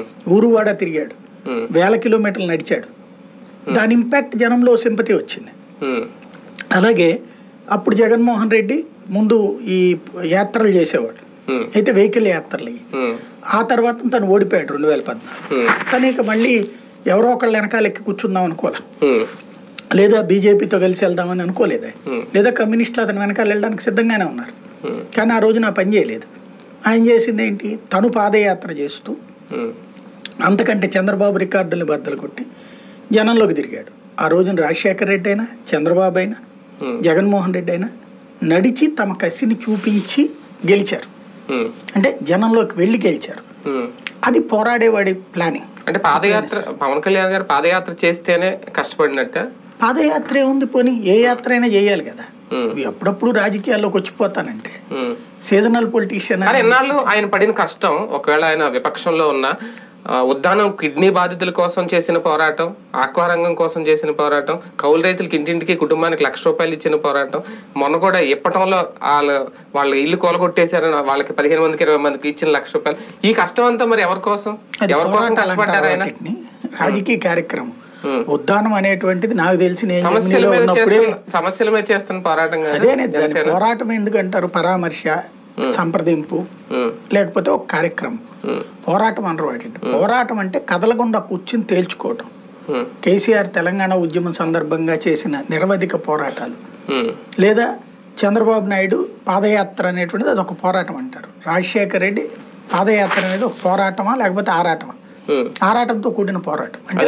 ఉమ్, ఊరువాడ తిరిగాడు. ఉమ్, వేల కిలోమీటర్లు నడిచాడు. దాని ఇంపాక్ట్ జనంలో సింపతి వచ్చింది. అలాగే అప్పుడు జగన్మోహన్ రెడ్డి ముందు ఈ యాత్రలు చేసేవాడు. అయితే వెహికల్ యాత్రలు ఆ తర్వాత తను ఓడిపోయాడు రెండు వేల పద్నాలుగు కానీ ఇక మళ్ళీ ఎవరో ఒకళ్ళ వెనకాల ఎక్కి కూర్చుందాం అనుకోలే లేదా బీజేపీతో కలిసి వెళ్దామని అనుకోలేదా? Hmm. లేదా కమ్యూనిస్టులు అతని వెనకాల వెళ్ళడానికి సిద్ధంగానే ఉన్నారు. కానీ ఆ రోజు నా పని చేయలేదు. ఆయన చేసింది ఏంటి? తను పాదయాత్ర చేస్తూ అంతకంటే చంద్రబాబు రికార్డుల్ని బద్దలు కొట్టి జనంలోకి తిరిగాడు. ఆ రోజున రాజశేఖర రెడ్డి అయినా చంద్రబాబు అయినా జగన్మోహన్ రెడ్డి అయినా నడిచి తమ కసిని చూపించి గెలిచారు. అంటే జనంలోకి వెళ్ళి గెలిచారు. అది పోరాడేవాడి ప్లానింగ్. అంటే పాదయాత్ర పవన్ కళ్యాణ్ గారు పాదయాత్ర చేస్తేనే కష్టపడినట్ట? పాదయాత్ర ఉంది పోని ఏ యాత్ర అయినా చేయాలి కదా. ఇవి అప్పుడప్పుడు రాజకీయాల్లోకి వచ్చిపోతానంటే. సీజనల్ పొలిటీషియన్ ఎన్నాళ్ళు ఆయన పడిన కష్టం? ఒకవేళ ఆయన విపక్షంలో ఉన్న ఉద్దానం కిడ్నీ బాధితుల కోసం చేసిన పోరాటం ఆక్వా రంగం కోసం చేసిన పోరాటం కౌలు రైతులకి ఇంటింటికి కుటుంబానికి లక్ష రూపాయలు ఇచ్చిన పోరాటం. మొన్న కూడా ఇప్పటంలో వాళ్ళ వాళ్ళ ఇల్లు కూలగొట్టేశారని వాళ్ళకి పదిహేను మందికి ఇరవై మందికి ఇచ్చిన లక్ష రూపాయలు. ఈ కష్టం అంతా మరి ఎవరి కోసం? అది ఎవరి కోసం కష్టపడ్డారు ఆయన. రాజకీయ కార్యక్రమం. ఉద్దానం అనేటువంటిది నాకు తెలిసి నేను సమస్యల మీద చేస్తున్న పోరాటం జనసేన. పోరాటం ఎందుకంటారు పరామర్శ సంప్రదింపు. లేకపోతే ఒక కార్యక్రమం. పోరాటం అనరు వాటిని. పోరాటం అంటే కదలకుండా కూర్చుని తేల్చుకోవటం. కేసీఆర్ తెలంగాణ ఉద్యమం సందర్భంగా చేసిన నిరవధిక పోరాటాలు. లేదా చంద్రబాబు నాయుడు పాదయాత్ర అనేటువంటిది అదొక పోరాటం అంటారు. రాజశేఖర్ రెడ్డి పాదయాత్ర అనేది ఒక పోరాటమా లేకపోతే ఆరాటమా. ఆరాటంతో కూడిన పోరాటం. అంటే